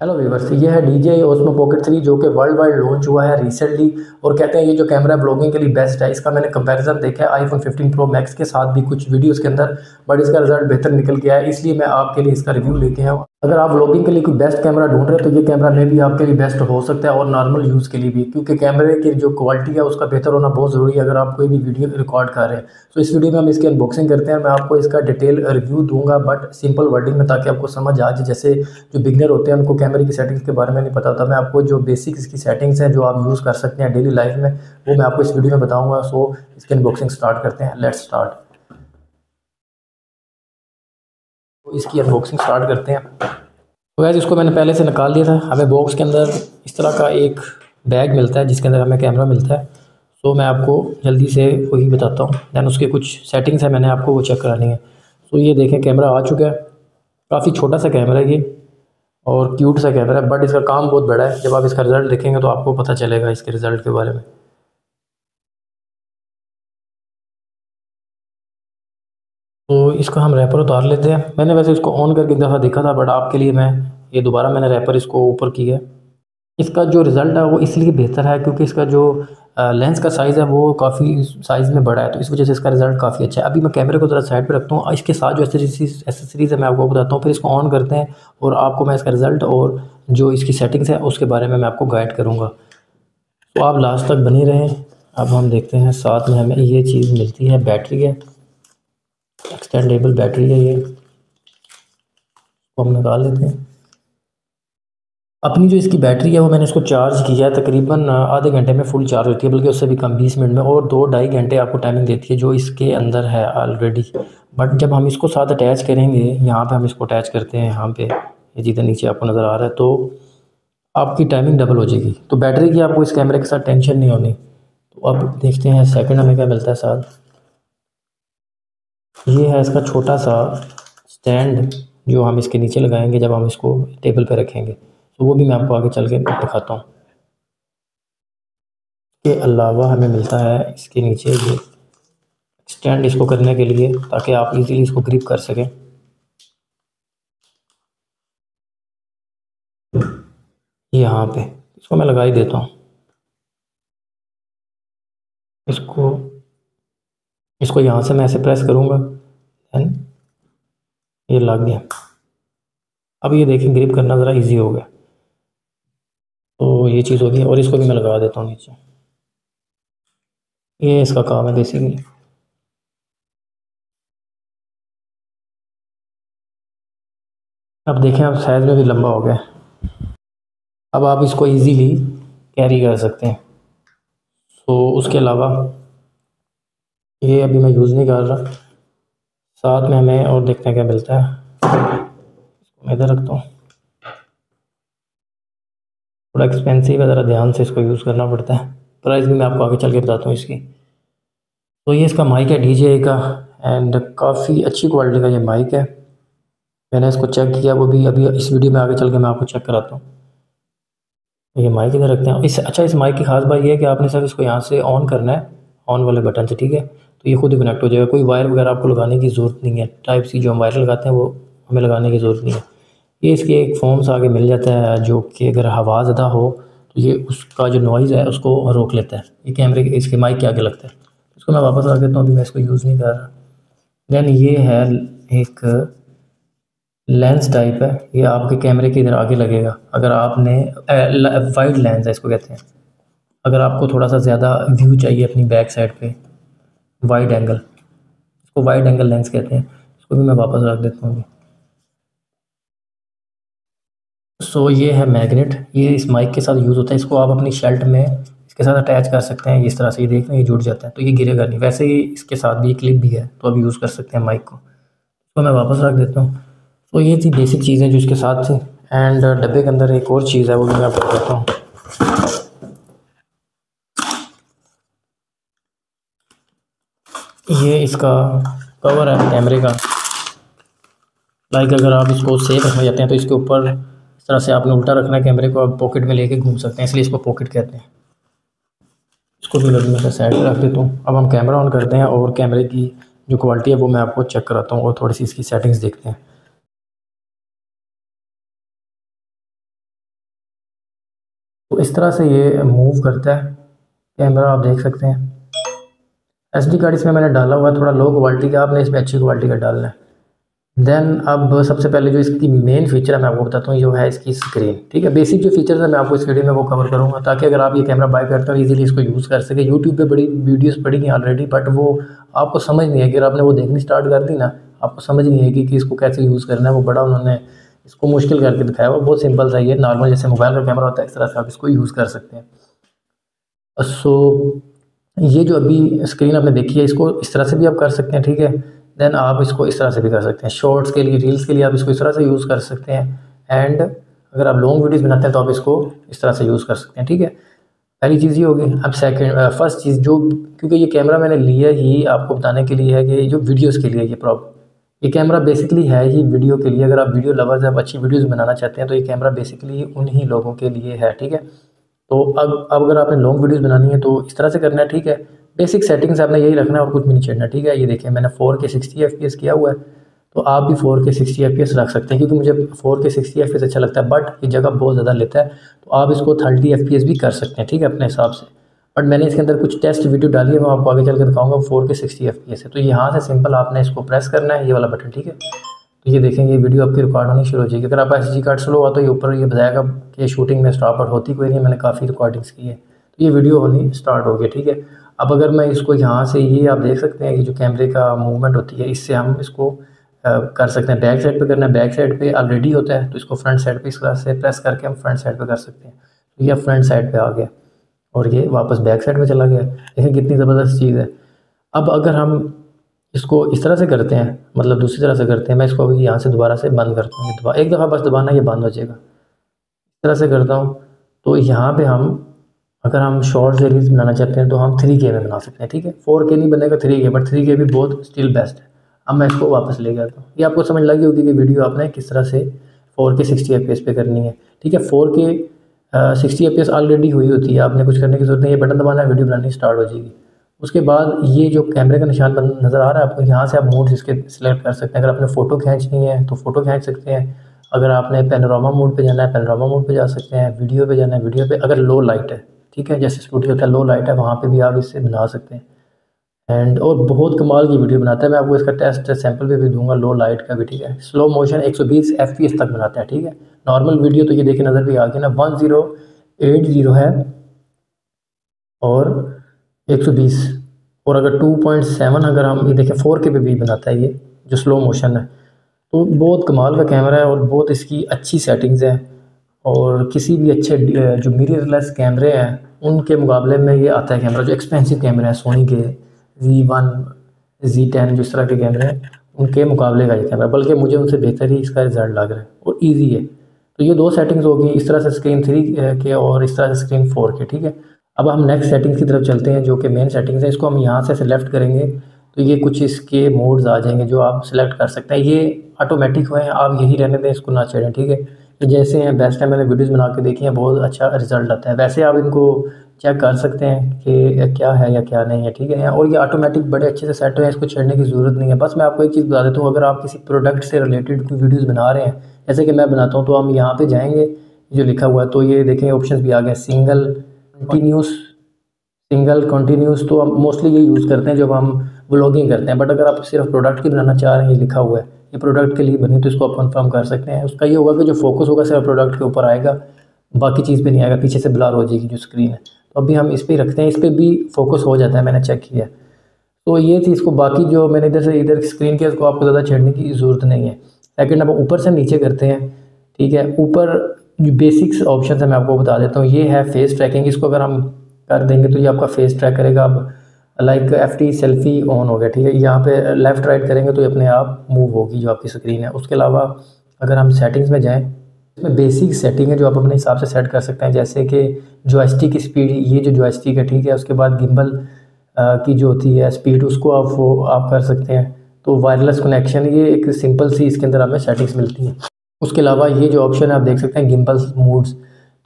Hello viewers ये है D J Osmo pocket three जो कि वर्ल्ड वाइड लॉन्च हुआ है रिसेंटली और कहते हैं ये जो कैमरा ब्लॉगिंग के लिए बेस्ट है। इसका मैंने कंपैरिजन देखा है आईफोन 15 प्रो मैक्स के साथ भी कुछ वीडियोस के अंदर बट इसका रिज़ल्ट बेहतर निकल गया है, इसलिए मैं आपके लिए इसका रिव्यू लेके आया अगर आप व्लॉगिंग के लिए कोई बेस्ट कैमरा ढूंढ रहे हैं तो ये कैमरा मे भी आपके लिए बेस्ट हो सकता है और नॉर्मल यूज़ के लिए भी, क्योंकि कैमरे की जो क्वालिटी है, उसका बेहतर होना बहुत ज़रूरी है अगर आप कोई भी वीडियो रिकॉर्ड कर रहे हैं। तो इस वीडियो में हम इसकी अनबॉक्सिंग करते हैं, मैं आपको इसका डिटेल रिव्यू दूँगा बट सिंपल वर्डिंग में ताकि आपको समझ आ जाए। जैसे जो बिगनर होते हैं, उनको कैमरे की सेटिंग्स के बारे में नहीं पता होता। मैं आपको जो बेसिक इसकी सेटिंग्स हैं, जो आप यूज़ कर सकते हैं डेली लाइफ में, वो मैं आपको इस वीडियो में बताऊँगा। सो इसकी अनबॉक्सिंग स्टार्ट करते हैं। लेट्स स्टार्ट तो इसकी अनबॉक्सिंग स्टार्ट करते हैं। तो वैसे इसको मैंने पहले से निकाल दिया था। हमें बॉक्स के अंदर इस तरह का एक बैग मिलता है, जिसके अंदर हमें कैमरा मिलता है। तो मैं आपको जल्दी से वही बताता हूँ। दैन उसके कुछ सेटिंग्स हैं, मैंने आपको वो चेक करानी है। तो ये देखें कैमरा आ चुका है। काफ़ी छोटा सा कैमरा है ये, और क्यूट सा कैमरा है बट इसका काम बहुत बड़ा है। जब आप इसका रिज़ल्ट देखेंगे तो आपको पता चलेगा इसके रिज़ल्ट के बारे में। तो इसका हम रैपर उतार लेते हैं। मैंने वैसे इसको ऑन करके दफ़ा देखा था बट आपके लिए मैं ये दोबारा मैंने रैपर इसको ऊपर किया है। इसका जो रिज़ल्ट है, वो इसलिए बेहतर है क्योंकि इसका जो लेंस का साइज़ है, वो काफ़ी साइज़ में बड़ा है। तो इस वजह से इसका रिज़ल्ट काफ़ी अच्छा है। अभी मैं कैमरे को ज़रा साइड पर रखता हूँ। इसके साथ जो एसेसरीज एसेसरीज़ है, मैं आपको बताता हूँ। फिर इसको ऑन करते हैं और आपको मैं इसका रिज़ल्ट और जो इसकी सेटिंग्स है, उसके बारे में मैं आपको गाइड करूँगा। तो आप लास्ट तक बने रहें। अब हम देखते हैं, साथ में हमें ये चीज़ मिलती है बैटरी है। एक्सटेंडेबल बैटरी है ये। हम निकाल लेते हैं। अपनी जो इसकी बैटरी है, वो मैंने इसको चार्ज किया है तकरीबन आधे घंटे में फुल चार्ज होती है, बल्कि उससे भी कम बीस मिनट में, और दो ढाई घंटे आपको टाइमिंग देती है जो इसके अंदर है ऑलरेडी बट जब हम इसको साथ अटैच करेंगे, यहाँ पे हम इसको अटैच करते हैं, यहाँ पे, ये जिधर नीचे आपको नज़र आ रहा है तो आपकी टाइमिंग डबल हो जाएगी। तो बैटरी की आपको इस कैमरे के साथ टेंशन नहीं होनी। तो अब देखते हैं सेकेंड हमें क्या मिलता है साथ। ये है इसका छोटा सा स्टैंड जो हम इसके नीचे लगाएँगे जब हम इसको टेबल पर रखेंगे। तो वो भी मैं आपको आगे चल के दिखाता हूँ। के अलावा हमें मिलता है इसके नीचे ये स्टैंड इसको करने के लिए ताकि आप इजीली इसको ग्रिप कर सकें। यहाँ पे इसको मैं लगा ही देता हूँ। इसको इसको यहाँ से मैं ऐसे प्रेस करूँगा दैन ये लग गया। अब ये देखें ग्रिप करना ज़रा इजी हो गया। तो ये चीज़ होगी और इसको भी मैं लगा देता हूँ नीचे। ये इसका काम है बेसिकली अब देखें, अब साइज़ में भी लंबा हो गया। अब आप इसको इजीली कैरी कर सकते हैं। तो उसके अलावा ये अभी मैं यूज़ नहीं कर रहा। साथ में हमें और देखते हैं क्या मिलता है। मैं इधर रखता हूँ। थोड़ा एक्सपेंसिव है, ज़रा ध्यान से इसको यूज़ करना पड़ता है। प्राइस भी मैं आपको आगे चल के बताता हूँ इसकी। तो ये इसका माइक है डी का एंड काफ़ी अच्छी क्वालिटी का ये माइक है। मैंने इसको चेक किया, वो भी अभी इस वीडियो में आगे चल के मैं आपको चेक कराता हूँ। ये माइक इधर रखते हैं। इस अच्छा इस माइक की खास बात ये है कि आपने सिर्फ़ इसको यहाँ से ऑन करना है। ऑन वाले बटन से, ठीक है? तो ये खुद ही कनेक्ट हो जाएगा। कोई वायर वगैरह आपको लगाने की ज़रूरत नहीं है। टाइप सी जो हम वायर लगाते हैं, वो हमें लगाने की ज़रूरत नहीं है। ये इसके एक फॉर्म से आगे मिल जाता है, जो कि अगर हवा ज़्यादा हो तो ये उसका जो नॉइज़ है, उसको रोक लेता है। ये कैमरे के, इसके माइक के आगे लगता है। इसको मैं वापस रख देता हूँ, अभी मैं इसको यूज़ नहीं कर रहा। दैन ये है एक लेंस टाइप है। ये आपके कैमरे के इधर आगे लगेगा। अगर आपने वाइड लेंस है इसको कहते हैं। अगर आपको थोड़ा सा ज़्यादा व्यू चाहिए अपनी बैक साइड पे वाइड एंगल इसको वाइड एंगल लेंस कहते हैं। इसको भी मैं वापस रख देता हूँ सो ये है मैग्नेट ये इस माइक के साथ यूज़ होता है। इसको आप अपनी शर्ट में इसके साथ अटैच कर सकते हैं। इस तरह से ये देख रहे हैं ये जुड़ जाता है। तो ये गिरेगा नहीं। वैसे ही इसके साथ भी क्लिप भी है तो आप यूज़ कर सकते हैं माइक को। तो मैं वापस रख देता हूँ। तो ये थी बेसिक चीज़ें जो इसके साथ थी। एंड डब्बे के अंदर एक और चीज़ है, वो भी मैं आपको बताता हूँ। ये इसका कवर है कैमरे का। लाइक अगर आप इसको सेफ़ रखना चाहते हैं तो इसके ऊपर इस तरह से आपने उल्टा रखना है कैमरे को, आप पॉकेट में लेके घूम सकते हैं, इसलिए इसको पॉकेट कहते हैं। इसको भी मैं साइड पर रख देता हूँ। अब हम कैमरा ऑन करते हैं और कैमरे की जो क्वालिटी है वो मैं आपको चेक कराता हूँ और थोड़ी सी इसकी सेटिंग्स देखते हैं। तो इस तरह से ये मूव करता है। कैमरा आप देख सकते हैं। एस डी कार्ड इसमें मैंने डाला हुआ है, थोड़ा लो क्वालिटी का, आपने इसमें अच्छी क्वालिटी का डालना है। देन अब सबसे पहले जो इसकी मेन फीचर है, मैं आपको बताता हूँ जो है इसकी स्क्रीन ठीक है? बेसिक जो फीचर्स है, मैं आपको इस वीडियो में वो कवर करूँगा, ताकि अगर आप ये कैमरा बाय करते हो इजीली इसको यूज़ कर सके। यूट्यूब पे बड़ी वीडियोस पड़ी हैं ऑलरेडी बट वो आपको समझ नहीं है अगर आपने वो देखनी स्टार्ट कर दी ना, आपको समझ नहीं है कि इसको कैसे यूज़ करना है, वो बड़ा उन्होंने इसको मुश्किल करके दिखाया हुआ बहुत सिंपल सा ये नॉर्मल जैसे मोबाइल का कैमरा होता है, इस तरह से आप इसको यूज़ कर सकते हैं। सो ये जो अभी स्क्रीन आपने देखी है, इसको इस तरह से भी आप कर सकते हैं, ठीक है? देन आप इसको इस तरह से भी कर सकते हैं। शॉर्ट्स के लिए रील्स के लिए आप इसको इस तरह से यूज़ कर सकते हैं। एंड अगर आप लॉन्ग वीडियोज़ बनाते हैं तो आप इसको इस तरह से यूज़ कर सकते हैं, ठीक है? पहली चीज़ ये होगी, अब सेकंड फ़र्स्ट चीज़ जो, क्योंकि ये कैमरा मैंने लिया ही आपको बताने के लिए है कि जो वीडियोज़ के लिए ये प्रॉब्लम ये कैमरा बेसिकली है ही वीडियो के लिए। अगर आप वीडियो लवर्स आप अच्छी वीडियोज़ बनाना चाहते हैं तो ये कैमरा बेसिकली उन्हीं लोगों के लिए है, ठीक है? तो अब अब अगर आपने लॉन्ग वीडियोज़ बनानी है तो इस तरह से करना है, ठीक है? बेसिक सेटिंग्स आपने यही रखना है और कुछ भी नहीं छेड़ना, ठीक है? ये देखिए, मैंने फोर के सिक्सटी एफ़ किया हुआ है तो आप भी फोर के सिक्सटी एफ़ रख सकते हैं, क्योंकि मुझे फोर के सिक्सटी एफ़ अच्छा लगता है बट ये जगह बहुत ज़्यादा लेता है तो आप इसको थर्टी एफ़ भी कर सकते हैं, ठीक है, अपने हिसाब से। बट मैंने इसके अंदर कुछ टेस्ट वीडियो डाली है, मैं आपको आगे चल कर दिखाऊँगा फोर के सिक्सटी एफ़ है। तो यहाँ से सिंपल आपने इसको प्रेस करना है, ये वाला बटन ठीक है? तो ये देखेंगे वीडियो आपकी रिकॉर्ड होनी शुरू हो जाएगी। अगर आप एस जी कार्ड स्लो हुआ तो ये ऊपर ये बताएगा कि शूटिंग में स्टॉप होती कोई नहीं, मैंने काफ़ी रिकॉर्डिंग्स की है। तो ये वीडियो होनी स्टार्ट हो गई, ठीक है? अब अगर मैं इसको यहाँ से ये आप देख सकते हैं कि जो कैमरे का मूवमेंट होती है, इससे हम इसको कर सकते हैं। बैक साइड पे करना है बैक साइड पे ऑलरेडी होता है तो इसको फ्रंट साइड पे इस तरह से प्रेस करके हम फ्रंट साइड पे कर सकते हैं। तो ये फ्रंट साइड पे आ गया और ये वापस बैक साइड पे चला गया। देखिए कितनी ज़बरदस्त चीज़ है। अब अगर हम इसको इस तरह से करते हैं मतलब दूसरी तरह से करते हैं। मैं इसको अभी यहाँ से दोबारा से बंद करता हूँ एक दफ़ा बस दबाना, ये बंद हो जाएगा। इस तरह से करता हूँ तो यहाँ पर हम, अगर हम शॉर्ट सीरीज़ बनाना चाहते हैं तो हम थ्री के में बना सकते हैं, ठीक है? फोर के नहीं बनेगा थ्री के बट थ्री के भी बहुत स्टिल बेस्ट है। अब मैं इसको वापस ले गया हूँ। ये आपको समझ लगी होगी कि वीडियो आपने किस तरह से फोर के सिक्सटी एफ़ पे करनी है, ठीक है? फोर के सिक्सटी एफ़ ऑलरेडी हुई होती है, आपने कुछ करने की ज़रूरत नहीं है, बटन दबाना वीडियो बनानी स्टार्ट हो जाएगी। उसके बाद ये जो कैमरे का निशान नज़र आ रहा है आपको, यहाँ से आप मोड्स इसके सिलेक्ट कर सकते हैं। अगर आपने फ़ोटो खींचनी है तो फ़ोटो खींच सकते हैं। अगर आपने पेनोरामा मोड पे जाना है पेनोरामा मोड पे जा सकते हैं। वीडियो पे जाना है वीडियो पे, अगर लो लाइट है, ठीक है? जैसे स्टूडियो होता है लो लाइट है, वहाँ पे भी आप इससे बना सकते हैं। एंड और बहुत कमाल की वीडियो बनाता है। मैं आपको इसका टेस्ट सैंपल पे भी दूँगा लो लाइट का भी, ठीक है? स्लो मोशन 120 एफपीएस तक बनाता है, ठीक है? नॉर्मल वीडियो तो ये देखिए नज़र भी आ गया ना। वन ज़ीरो एट ज़ीरो है और 120 और अगर 2.7 अगर हम ये देखें, फोर के पे भी बनाता है ये, जो स्लो मोशन है तो बहुत कमाल का कैमरा है और बहुत इसकी अच्छी सेटिंग्स हैं। और किसी भी अच्छे जो मिररलेस कैमरे हैं, उनके मुकाबले में ये आता है कैमरा जो एक्सपेंसिव कैमरे हैं सोनी के जी वन जी टेन, जिस तरह के कैमरे हैं, उनके मुकाबले का ये कैमरा बल्कि मुझे उनसे बेहतर ही इसका रिज़ल्ट लग रहा है और ईजी है। तो ये दो सेटिंग्स होगी इस तरह से स्क्रीन थ्री के और इस तरह से स्क्रीन फोर के, ठीक है? अब हम नेक्स्ट सेटिंग्स की तरफ़ चलते हैं, जो कि मेन सेटिंग्स है। इसको हम यहाँ से सिलेक्ट करेंगे। तो ये कुछ इसके मोड्स आ जाएँगे, जो आप सिलेक्ट कर सकते हैं। ये ऑटोमेटिक हुए हैं, आप यही रहने दें, इसको ना चढ़ें ठीक है? तो जैसे हैं बेस्ट है मैंने वीडियोज़ बना के देखी हैं बहुत अच्छा रिज़ल्ट आता है। वैसे आप इनको चेक कर सकते हैं कि क्या है या क्या नहीं है, ठीक है? और ये ऑटोमेटिक बड़े अच्छे से सेट हुए हैं, इसको छेड़ने की ज़रूरत नहीं है। बस मैं आपको एक चीज़ बता देता हूँ, अगर आप किसी प्रोडक्ट से रिलेटेड कोई वीडियोज़ बना रहे हैं, जैसे कि मैं बनाता हूँ तो हम यहाँ पर जाएँगे, जो लिखा हुआ है तो ये देखेंगे ऑप्शन भी आ गए सिंगल कंटिन्यूस सिंगल कंटिन्यूस तो हम मोस्टली ये यूज़ करते हैं जब हम ब्लॉगिंग करते हैं। बट अगर आप सिर्फ़ प्रोडक्ट की बनाना चाह रहे हैं, ये लिखा हुआ है, ये प्रोडक्ट के लिए बनी तो इसको आप कन्फर्म कर सकते हैं। उसका ये होगा कि जो फोकस होगा, सिर्फ़ प्रोडक्ट के ऊपर आएगा, बाकी चीज़ पे नहीं आएगा, पीछे से ब्लर हो जाएगी जो स्क्रीन है। तो अभी हम इस पर रखते हैं, इस पर भी फोकस हो जाता है, मैंने चेक किया तो ये थी इसको, बाकी जो मैंने इधर से इधर स्क्रीन किया उसको आपको ज़्यादा छेड़ने की ज़रूरत नहीं है। सेकेंड अब ऊपर से नीचे करते हैं, ठीक है? ऊपर जो बेसिक्स ऑप्शन है, मैं आपको बता देता हूँ। ये है फेस ट्रैकिंग इसको अगर हम कर देंगे तो ये आपका फेस ट्रैक करेगा। अब लाइक एफ़ टी सेल्फी ऑन हो गया, ठीक है? यहाँ पे लेफ़्ट राइट करेंगे तो ये अपने आप मूव होगी जो आपकी स्क्रीन है। उसके अलावा अगर हम सेटिंग्स में जाएँ, इसमें बेसिक सेटिंग है जो आप अपने हिसाब से सेट कर सकते हैं। जैसे कि जो की स्पीड ये जो जो है, ठीक है? उसके बाद गिम्बल की जो होती है स्पीड उसको आप वो, आप कर सकते हैं। तो वायरलेस कनेक्शन ये एक सिंपल सी इसके अंदर हमें सेटिंग्स मिलती हैं। उसके अलावा ये जो ऑप्शन है, आप देख सकते हैं गिम्बल मूड्स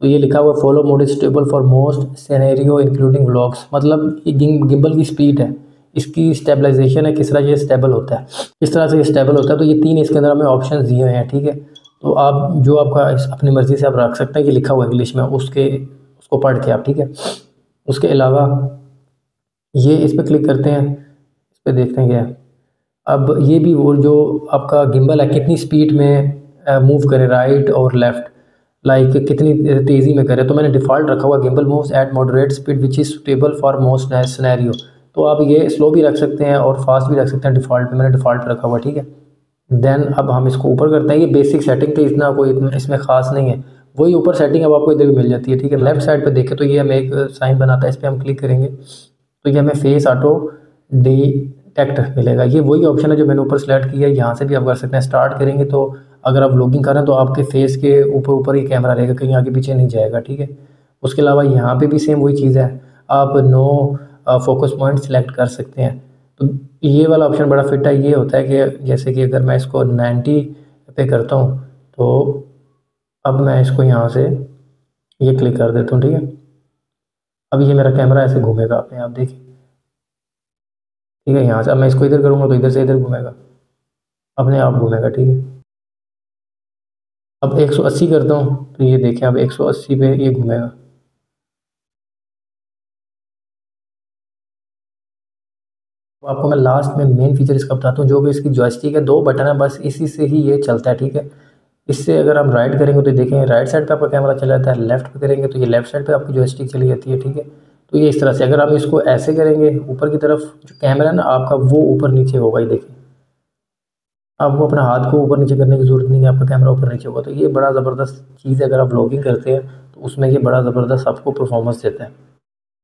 तो ये लिखा हुआ follow mode is stable for most scenario including vlogs मतलब ये गिम्बल की स्पीड है, इसकी स्टेबलाइजेशन है, किस तरह ये स्टेबल होता है। किस तरह से ये स्टेबल होता है तो ये तीन इसके अंदर हमें ऑप्शन दिए हैं, ठीक है? तो आप, जो आपका अपनी मर्ज़ी से आप रख सकते हैं कि लिखा हुआ इंग्लिश में, उसके, उसको पढ़ के आप, ठीक है? उसके अलावा ये इस पर क्लिक करते हैं, इस पर देखते हैं क्या अब ये भी वो जो आपका गिम्बल है, कितनी स्पीड में मूव करे राइट और लेफ़्ट लाइक कितनी तेज़ी में करे? तो मैंने डिफ़ॉल्ट रखा हुआ gimbal moves at moderate speed which is suitable for most scenario तो आप ये स्लो भी रख सकते हैं और फास्ट भी रख सकते हैं डिफ़ॉल्ट मैंने डिफ़ॉल्ट रखा हुआ, ठीक है? देन अब हम इसको ऊपर करते हैं. ये बेसिक सेटिंग तो इतना कोई इसमें ख़ास नहीं है. वही ऊपर सेटिंग अब आपको इधर भी मिल जाती है, ठीक है? लेफ़्ट साइड पे देखें तो ये हमें एक साइन बनाता है. इस पर हम क्लिक करेंगे. तो ये हमें फेस ऑटो डिटेक्ट मिलेगा। ये वही ऑप्शन है जो मैंने ऊपर सेलेक्ट किया है। यहाँ से भी आप कर सकते हैं। स्टार्ट करेंगे तो अगर आप लॉगिंग करें तो आपके फेस के ऊपर ऊपर ही कैमरा रहेगा, कहीं आगे पीछे नहीं जाएगा, ठीक है? उसके अलावा यहाँ पे भी सेम वही चीज़ है। आप नो फोकस पॉइंट सेलेक्ट कर सकते हैं। तो ये वाला ऑप्शन बड़ा फिट है। ये होता है कि जैसे कि अगर मैं इसको नाइन्टी पे करता हूँ तो अब मैं इसको यहाँ से ये क्लिक कर देता हूँ, ठीक है? अब ये मेरा कैमरा ऐसे घूमेगा अपने आप देखिए ठीक है, यहाँ से अब मैं इसको इधर करूँगा तो इधर से इधर घूमेगा। अपने आप घूमेगा, ठीक है? अब 180 करता हूँ तो ये देखें, अब 180 पे ये घूमेगा। तो आपको मैं लास्ट में मेन फीचर इसका बताता हूँ, जो कि इसकी जॉयस्टिक है, दो बटन है, बस इसी से ही ये चलता है, ठीक है? इससे अगर हम राइट करेंगे तो देखें राइट साइड पे आपका कैमरा चला जाता है लेफ़्ट पे करेंगे तो ये लेफ़्ट साइड पे आपकी जॉयस्टिक चली जाती है, ठीक है? तो ये इस तरह से, अगर आप इसको ऐसे करेंगे ऊपर की तरफ़, जो कैमरा है ना, आपका वो ऊपर नीचे होगा ही देखें आपको अपने हाथ को ऊपर नीचे करने की ज़रूरत नहीं है, आपका कैमरा ऊपर नीचे होगा। तो ये बड़ा ज़बरदस्त चीज़ है, अगर आप ब्लॉगिंग करते हैं तो उसमें ये बड़ा ज़बरदस्त आपको परफॉर्मेंस देता है।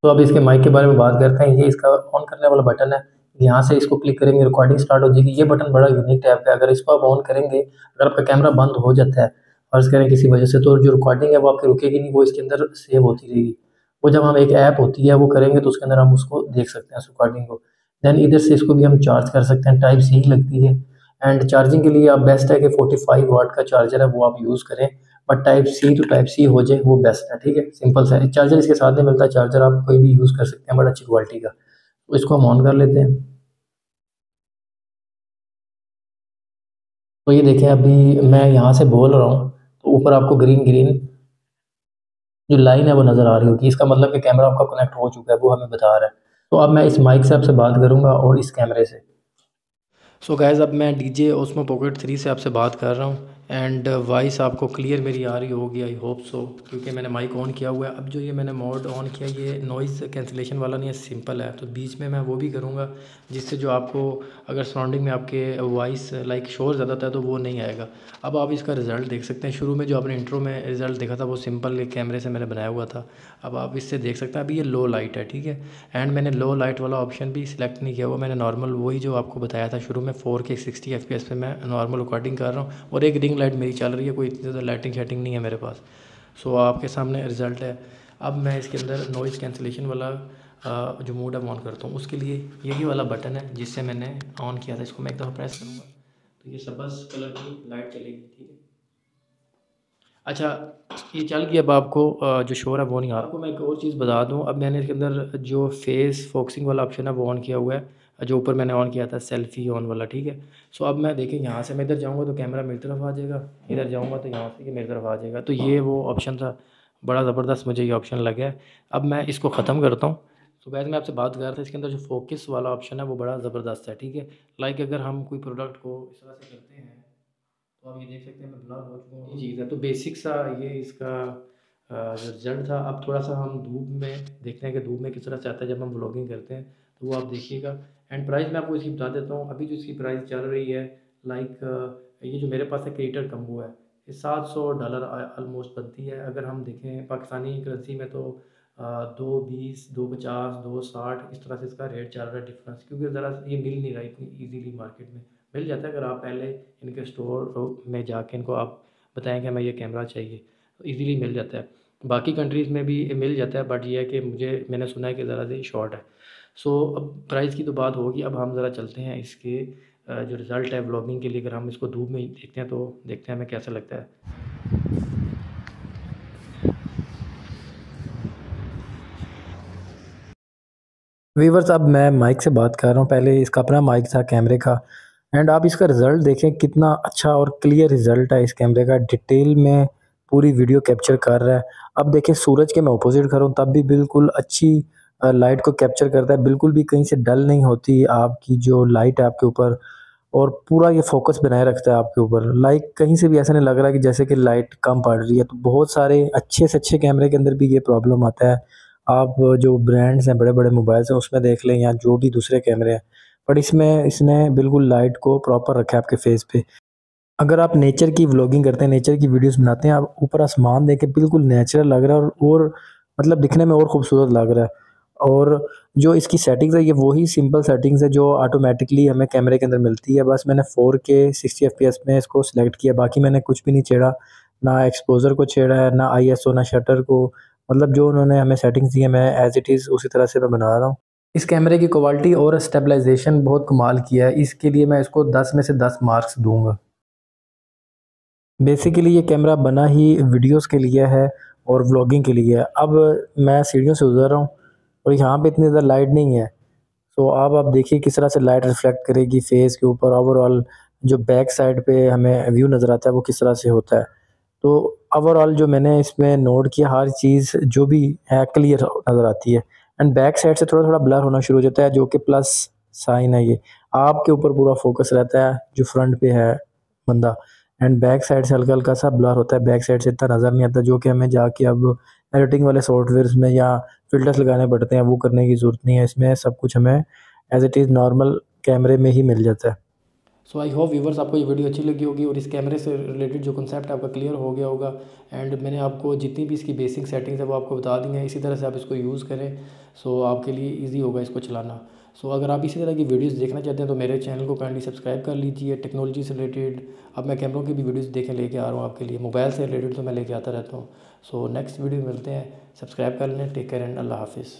तो अब इसके माइक के बारे में बात करते हैं। ये इसका ऑन करने वाला बटन है। यहाँ से इसको क्लिक करेंगे रिकॉर्डिंग स्टार्ट हो जाएगी। ये बटन बड़ा यूनिक टाइप का अगर इसको आप ऑन करेंगे, अगर आपका कैमरा बंद हो जाता है फ़र्ज़ करें किसी वजह से तो जो रिकॉर्डिंग है, वो आपकी रुकेगी नहीं, वो इसके अंदर सेव होती रहेगी। वो जब हम एक ऐप होती है, वो करेंगे तो उसके अंदर हम उसको देख सकते हैं उस रिकॉर्डिंग को। देन इधर से इसको भी हम चार्ज कर सकते हैं। टाइप सी ही लगती है। एंड चार्जिंग के लिए आप बेस्ट है कि 45 वाट का चार्जर है, वो आप यूज़ करें। But type C to type C हो जाए, वो बेस्ट है, ठीक है? सिंपल सा। चार्जर इसके साथ नहीं मिलता। चार्जर आप कोई भी यूज़ कर सकते हैं, बड़ा अच्छी क्वालिटी का। तो इसको हम ऑन कर लेते हैं। तो ये देखें अभी मैं यहाँ से बोल रहा हूँ तो ऊपर आपको ग्रीन ग्रीन जो लाइन है वो नज़र आ रही होगी। इसका मतलब कि कैमरा आपका कनेक्ट हो चुका है, वो हमें बता रहा है। तो अब मैं इस माइक से आपसे बात करूँगा और इस कैमरे से। सो so गैज़ अब मैं D J Osmo pocket three से आपसे बात कर रहा हूँ। एंड वॉइस आपको क्लियर मेरी आ रही होगी आई होप सो क्योंकि मैंने माइक ऑन किया हुआ है। अब जो ये मैंने मोड ऑन किया, ये नॉइज़ कैंसिलेशन वाला नहीं है सिंपल है। तो बीच में मैं वो भी करूँगा, जिससे जो आपको, अगर सराउंडिंग में आपके वॉइस लाइक शोर ज़्यादा था तो वो नहीं आएगा। अब आप इसका रिज़ल्ट देख सकते हैं। शुरू में जो आपने इंट्रो में रिज़ल्ट देखा था, वो सिंपल कैमरे से मैंने बनाया हुआ था। अब आप इससे देख सकते हैं, अभी ये लो लाइट है, ठीक है? एंड मैंने लो लाइट वाला ऑप्शन भी सिलेक्ट नहीं किया हुआ। मैंने नॉर्मल वही जो आपको बताया था, शुरू में फोर के सिक्सटी एफ़ पे मैं नॉर्मल रिकॉर्डिंग कर रहा हूँ। और एक रिंग लाइट मेरी चल रही है, कोई इतनी ज़्यादा लाइटिंग शाइटिंग नहीं है मेरे पास। सो आपके सामने रिज़ल्ट है। अब मैं इसके अंदर नॉइज़ कैंसिलेशन वाला जो मोड है ऑन करता हूँ, उसके लिए यही वाला बटन है, जिससे मैंने ऑन किया था। इसको मैं एक दफ़ा प्रेस करूँगा। तो ये सबस कलर की लाइट चलेगी, ठीक है? अच्छा ये चल गया अब आपको जो शोर है, वो नहीं। आ रहा आपको मैं एक और चीज़ बता दूँ। अब मैंने इसके अंदर जो फेस फोक्सिंग वाला ऑप्शन है, वो ऑन किया हुआ है। जो ऊपर मैंने ऑन किया था सेल्फ़ी ऑन वाला, ठीक है? सो अब मैं देखें यहाँ से मैं इधर जाऊँगा तो कैमरा मेरी तरफ़ आ जाएगा। इधर जाऊँगा तो यहाँ से मेरी तरफ़ आ जाएगा। तो ये वो ऑप्शन था। बड़ा ज़बरदस्त मुझे ये ऑप्शन लगा है। अब मैं इसको ख़त्म करता हूँ। तो वैसे मैं आपसे बात कर रहा था, इसके अंदर जो फोकस वाला ऑप्शन है, वो बड़ा ज़बरदस्त है, ठीक है? लाइक अगर हम कोई प्रोडक्ट को इस तरह से करते हैं तो आप ये देख सकते हैं, मैं ब्लॉग हो चुका हूँ। चीज़ है तो बेसिक सा ये इसका रिज़ल्ट था। अब थोड़ा सा हम धूप में देखते हैं कि धूप में किस तरह से आता है जब हम ब्लॉगिंग करते हैं तो वो आप देखिएगा। एंड प्राइस मैं आपको इसकी बता देता हूँ, अभी जो इसकी प्राइस चल रही है लाइक ये जो मेरे पास है क्रिएटर कम्बो है, ये सात सौ डॉलर आलमोस्ट बनती है। अगर हम देखें पाकिस्तानी करेंसी में तो दो बीस, दो पचास, दो साठ, इस तरह से इसका रेट चल रहा है डिफरेंस क्योंकि ज़रा ये मिल नहीं रहा इतनी ईजीली मार्केट में। मिल जाता है अगर आप पहले इनके स्टोर में जाके इनको आप बताएँ कि हमें ये कैमरा चाहिए तो ईज़िली मिल जाता है। बाकी कंट्रीज़ में भी मिल जाता है बट ये है कि मुझे, मैंने सुना है कि ज़रा से शॉर्ट है। सो अब प्राइस की तो बात होगी, अब हम ज़रा चलते हैं इसके जो रिज़ल्ट है व्लॉगिंग के लिए, अगर हम इसको धूप में देखते हैं तो देखते हैं हमें कैसा लगता है। वीवर्स अब मैं माइक से बात कर रहा हूँ। पहले इसका अपना माइक था कैमरे का। एंड आप इसका रिज़ल्ट देखें, कितना अच्छा और क्लियर रिज़ल्ट है इस कैमरे का। डिटेल में पूरी वीडियो कैप्चर कर रहा है। अब देखें, सूरज के मैं अपोजिट करूँ तब भी बिल्कुल अच्छी लाइट को कैप्चर करता है बिल्कुल भी कहीं से डल नहीं होती आपकी जो लाइट है आपके ऊपर और पूरा ये फोकस बनाए रखता है आपके ऊपर। लाइक कहीं से भी ऐसा नहीं लग रहा कि जैसे कि लाइट कम पड़ रही है तो बहुत सारे अच्छे से अच्छे कैमरे के अंदर भी ये प्रॉब्लम आता है। आप जो ब्रांड्स हैं बड़े बड़े मोबाइल्स हैं उसमें देख लें या जो भी दूसरे कैमरे हैं बट इसमें इसने बिल्कुल लाइट को प्रॉपर रखा है आपके फेस पे। अगर आप नेचर की व्लॉगिंग करते हैं नेचर की वीडियोस बनाते हैं आप ऊपर आसमान देख के बिल्कुल नेचुरल लग रहा है और, और मतलब दिखने में और खूबसूरत लग रहा है। और जो इसकी सेटिंग्स है, ये वही सिंपल सेटिंग्स है जो ऑटोमेटिकली हमें कैमरे के अंदर मिलती है। बस मैंने फोर के सिक्सटी एफ़ में इसको सिलेक्ट किया। बाकी मैंने कुछ भी नहीं छेड़ा। ना एक्सपोजर को छेड़ा है, ना आईएसओ ना शटर को। मतलब जो उन्होंने हमें सेटिंग्स दी है, मैं एज इट इज़ उसी तरह से मैं बना रहा हूँ। इस कैमरे की क्वालिटी और स्टेबलाइजेशन बहुत कमाल किया है। इसके लिए मैं इसको दस में से दस मार्क्स दूँगा। बेसिकली ये कैमरा बना ही वीडियोस के लिए है और व्लॉगिंग के लिए है। अब मैं सीढ़ियों से गुजर रहा हूँ। और यहाँ पे इतनी ज़्यादा लाइट नहीं है। तो अब आप देखिए किस तरह से लाइट रिफ्लेक्ट करेगी फेस के ऊपर। ओवरऑल जो बैक साइड पे हमें व्यू नज़र आता है, वो किस तरह से होता है। तो ओवरऑल जो मैंने इसमें नोट किया, हर चीज़ जो भी है क्लियर नज़र आती है। एंड बैक साइड से थोड़ा थोड़ा ब्लर होना शुरू हो जाता है, जो कि प्लस साइन है ये। आपके ऊपर पूरा फोकस रहता है, जो फ्रंट पे है बंदा। एंड बैक साइड से हल्का हल्का सा ब्लर होता है बैक साइड से इतना नज़र नहीं आता, जो कि हमें जाके अब एडिटिंग वाले सॉफ्टवेयर में या फिल्टर्स लगाने पड़ते हैं वो करने की ज़रूरत नहीं है। इसमें सब कुछ हमें एज इट इज़ नॉर्मल कैमरे में ही मिल जाता है। सो आई होप व्यूवर्स आपको ये वीडियो अच्छी लगी होगी और इस कैमरे से रिलेटेड जो कंसेप्ट आपका क्लियर हो गया होगा एंड मैंने आपको जितनी भी इसकी बेसिक सेटिंग्स है वो आपको बता दी हैं। इसी तरह से आप इसको यूज़ करें। सो so, आपके लिए ईजी होगा इसको चलाना। सो so, अगर आप इसी तरह की वीडियोस देखना चाहते हैं तो मेरे चैनल को काइंडली सब्सक्राइब कर लीजिए। टेक्नोलॉजी से रिलेटेड अब मैं कैमरों की भी वीडियोस देखे लेके आ रहा हूँ आपके लिए। मोबाइल से रिलेटेड तो मैं लेके आता रहता हूँ। सो नेक्स्ट वीडियो मिलते हैं. सब्सक्राइब कर लें. टेक केयर एंड अल्लाह हाफिज़